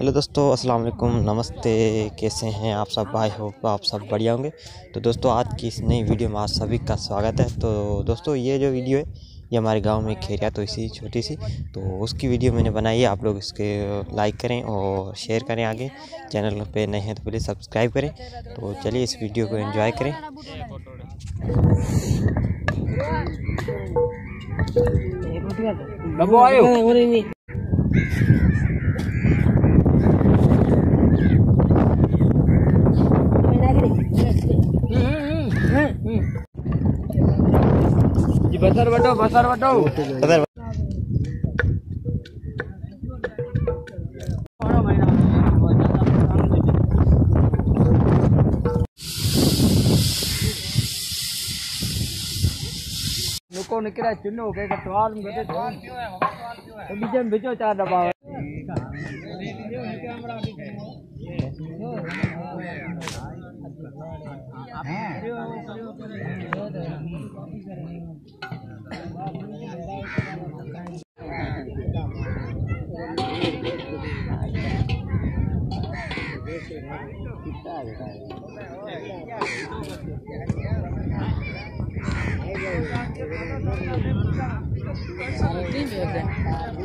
Hello दोस्तों अस्सलाम वालेकुम। नमस्ते। कैसे हैं आप सब? भाई हो आप सब बढ़िया होंगे। तो दोस्तों आज की इस नई वीडियो में आप सभी का स्वागत है। तो दोस्तों ये जो वीडियो है ये हमारे गाँव में खेरिया तो इसी छोटी सी। तो उसकी वीडियो मैंने बनाई है। आप लोग इसके लाइक करें और शेयर करें आगे। चैनल पे नए हैं तो प्लीज़ सब्सक्राइब करें। तो चलिए इस वीडियो को एंजॉय करें। बसर बटो बसर बटो नुको निकला चुनो के कटवाल में गए तो बीच में भेजो चार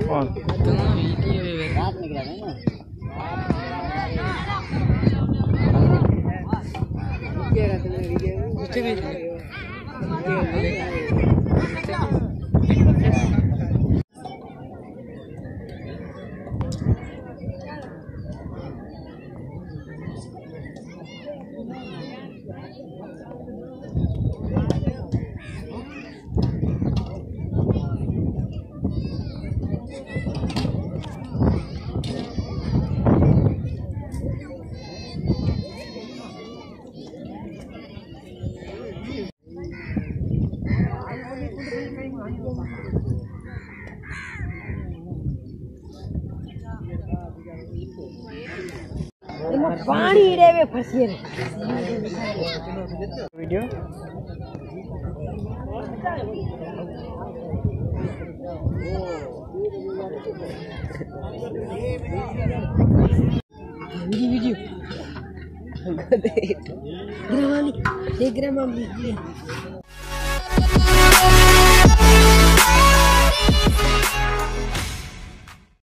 कौन तुम ये रात निकला है ना ये रात में video 这位女士 ¡Vídeo! ¡Vídeo! ¡Vídeo! ¡Vídeo! ¡Vídeo! ¡Vídeo!